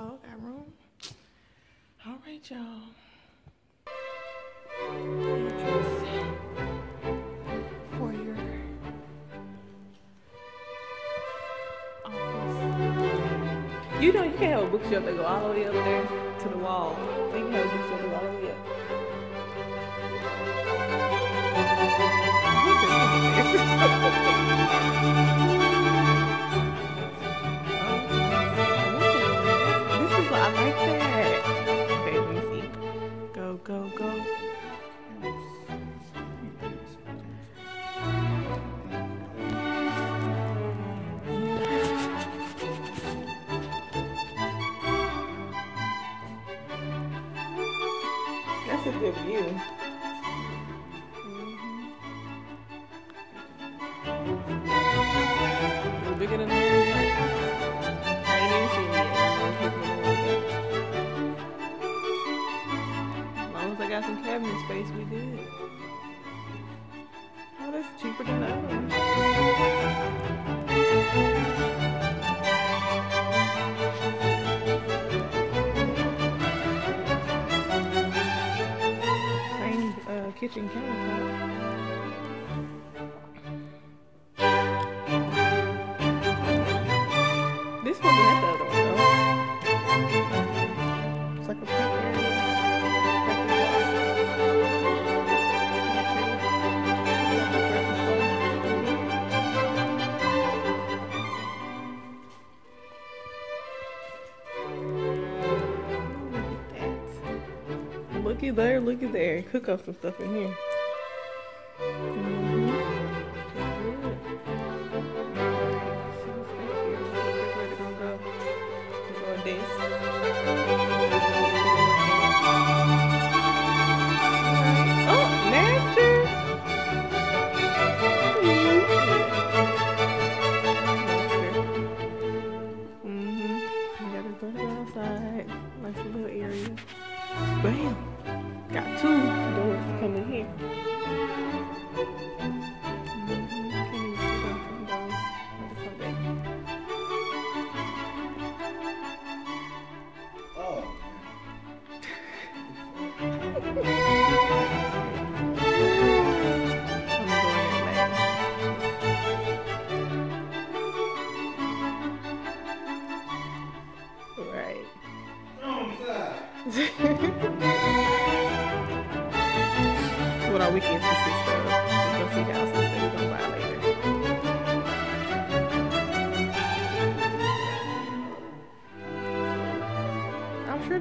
Oh, got room. All right, y'all. For your office. You know you can't have a bookshelf that go all the way up there to the wall. You can have a bookshelf that go all the way up. This kitchen countertop. Looky there, looky there. Cook up some stuff in here.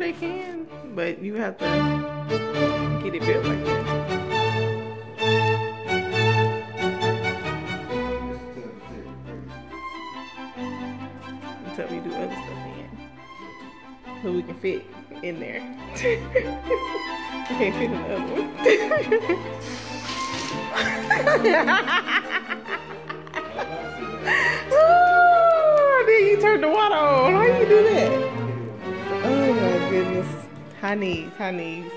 They can, but you have to get it built like that. until we do other stuff in. So we can fit in there. we can't fit in the other one. then you turn the water on. Goodness. High knees, high knees.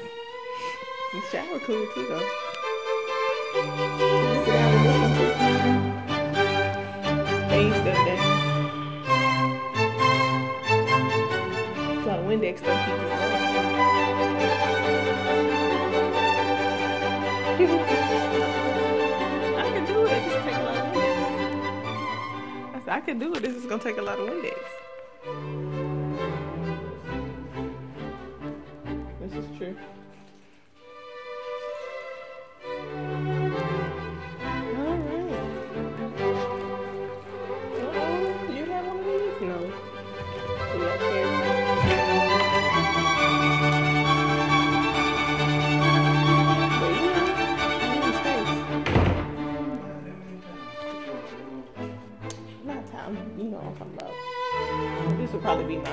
The shower cool too though. Hang stuff down. It's a lot of Windex stuff people I can do it. It just take a lot of Windex. I said, I can do it. This is gonna take a lot of Windex.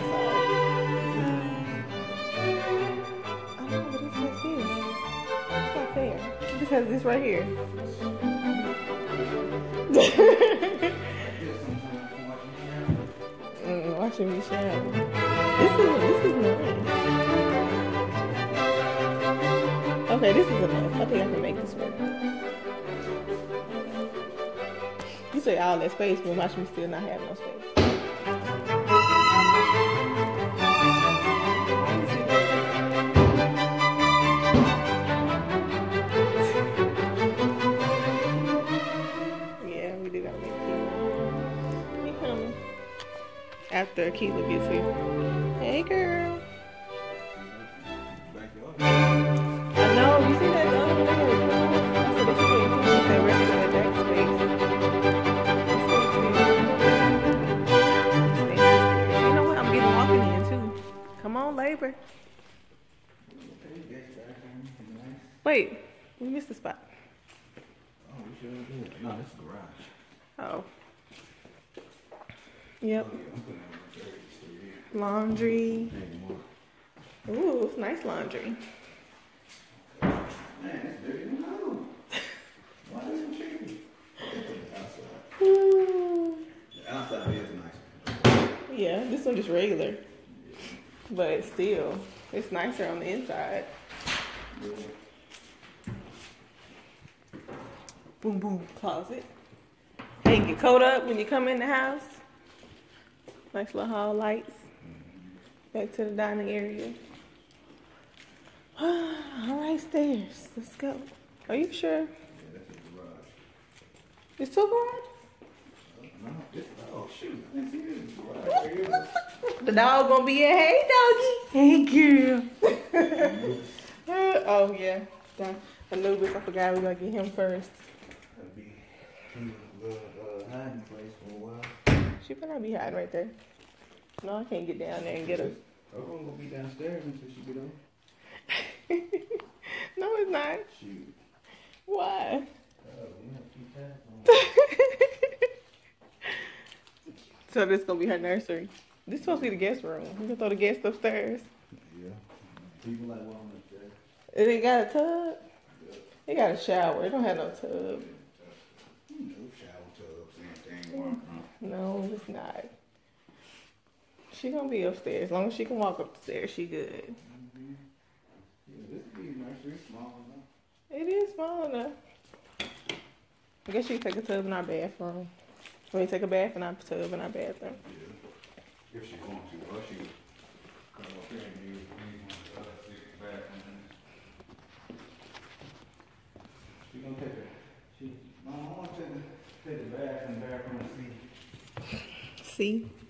Will probably be my side. I know, but this has this. It's not fair. This has this right here. Mm, watching me shower. This is this is nice. Okay, this is enough. I think I can make this work. You say all that space, but watch me still not have no space. Sure Keela gets here. Hey, girl. I know. You see that the? I said that you can't put that rest in the back space. You know what? I'm getting walking in too. Come on, labor. Okay, guest bathroom, nice. Wait, we missed the spot. Oh, we sure did. No, this is garage. Oh. Yep. Oh, yeah, I'm putting that in the third, so yeah. Laundry. Ooh, it's nice laundry. Man, it's dirty. Why is it tricky? Outside. Ooh. Outside is nice. Yeah, this one just regular. But still, it's nicer on the inside. Boom, boom, closet. Hang your coat up when you come in the house. Nice little hall lights. Back to the dining area. All right, stairs. Let's go. Are you sure? Yeah, that's the garage. It's two? No, this, oh, shoot. I didn't see this in the garage. There it is. The dog gonna be in. Hey, doggy. Hey, girl. oh yeah. Done. Anubis, I forgot we gonna get him first. Be little uh, hiding place for a while. She better not be hiding right there. No, I can't get down there and get her. Her room gonna be downstairs until she get on. no, it's not. Shoot. Why? Oh, you have to keep tabs on. so this gonna be her nursery. This supposed to be the guest room. We can throw the guests upstairs. Yeah. People like walking up there. And It got a tub. It got a shower. It don't have no tub. No shower tub, same thing. Walk, huh? No, it's not. She gonna be upstairs. As long as she can walk up the stairs, she good. Yeah, this nursery, small enough. It is small enough. I guess you can take a tub in our bathroom. You take a bath in our tub in our bathroom. Yeah. If she wants to, or she come up here and use, use one of the bathrooms. She gonna take a, she, Mama, I want to take the bath in the bathroom and see. See?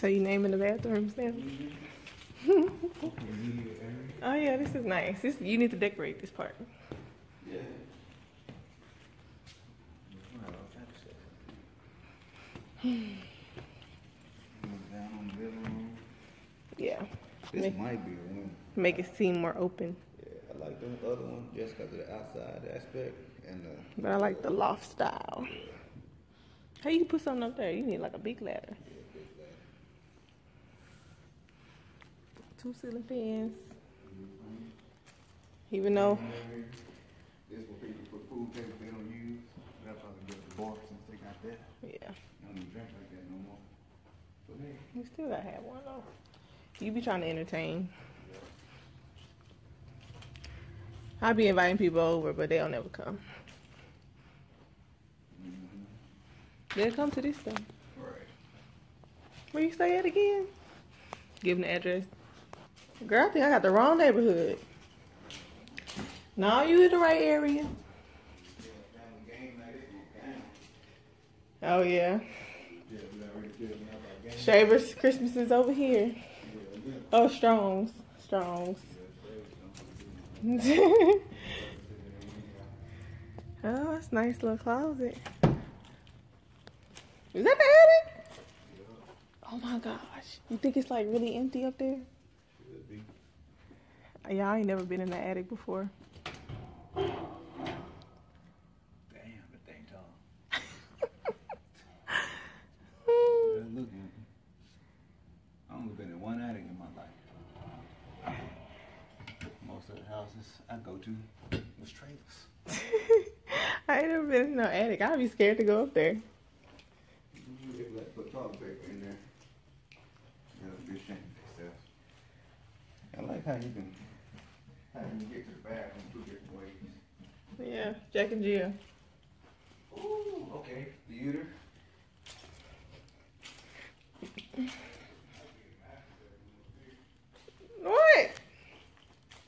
So you naming the bathrooms now? Oh yeah, this is nice. This you need to decorate this part. Yeah. Well, that's it. Move Down on the living room. Yeah. This Make, might be a room. make it seem more open. Yeah, I like the other one just because of the outside aspect and the. But I like the loft style. How you put something up there? You need like a big ladder. Two ceiling fans. Even though This what people put food tables they don't use. That's why they get the bar since they got that. yeah. They don't even drink like that no more. But hey, You still gotta have one though. You be trying to entertain. I be inviting people over, but they'll never come. Mm-hmm. They'll come to this thing. right. Where you stay at again? Give them the address. Girl, I think I got the wrong neighborhood. No, you in the right area. Oh yeah. Shavers Christmas is over here. Oh, Strongs. Strongs. Oh, that's nice little closet. Is that the attic? Oh my gosh. You think it's like really empty up there? Yeah, I ain't never been in the attic before. Damn, that thing tall. Good looking. I only been in one attic in my life. Most of the houses I go to was trailers. I ain't never been in no attic. I'd be scared to go up there. Like put toilet paper in there. Yeah, be ashamed of themselves. I like how you can how you get to the bathroom two different ways. Yeah, Jack and Jill. Ooh, okay. Theater. What?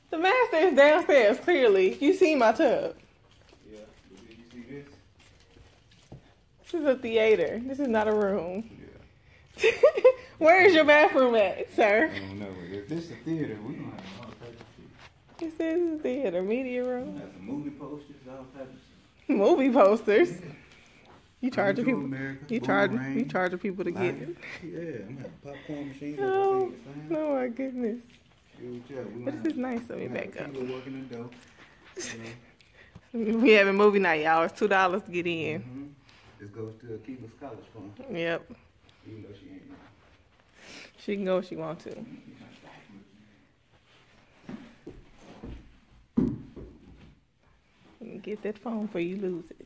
The master is downstairs, clearly. You see my tub. Yeah. But did you see this? This is a theater. This is not a room. Yeah. Where is your bathroom at, sir? I don't know. If this a theater, we gonna have all types of shit. This is the theater, media We room, have movie posters, all types movie posters. You shit. charging people? America, You charging? You charging people to get Lion- it? Yeah, I'm having popcorn machines. Oh, oh my goodness! This is nice have- me we back have up. the. You know. We having movie night, y'all. It's two dollars to get in. Mhm. This goes to Akiva's college fund, Yep, even though she ain't. she can go if she wants to. You can Get that phone before you lose it.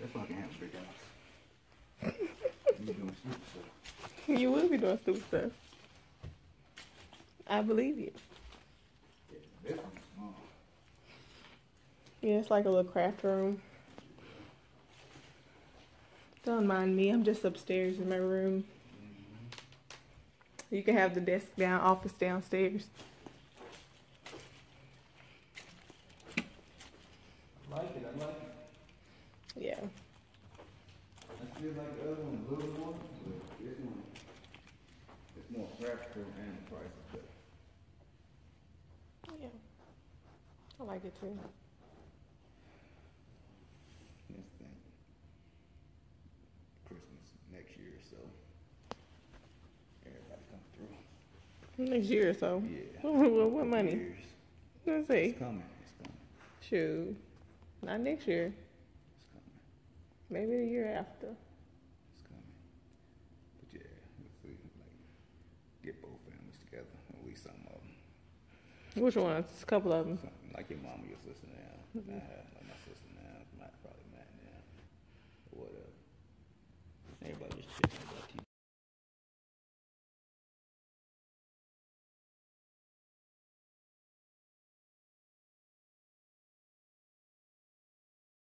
That's why I can have a big house. You doing stupid stuff. You will be doing stupid stuff. I believe you. Yeah, this one's small. Yeah, it's like a little craft room. Don't mind me. I'm just upstairs in my room. Mm-hmm. You can have the desk down, office downstairs. I like it, I like it. Yeah. I feel like the other one, a little more, but this one, it's more practical and the price is better. Yeah. I like it too. Let's think. Christmas next year or so. Everybody come through. Next year or so. Yeah. what, what money? Years. Let's see. It's coming, it's coming, Shoot. Not next year. Maybe the year after. it's coming. But yeah, let's see, like, get both families together, at least some of them. Which ones? A couple of them. Something like your mama, your sister now, and I have like my sister now, Matt, probably Matt now, whatever. Everybody just chilling.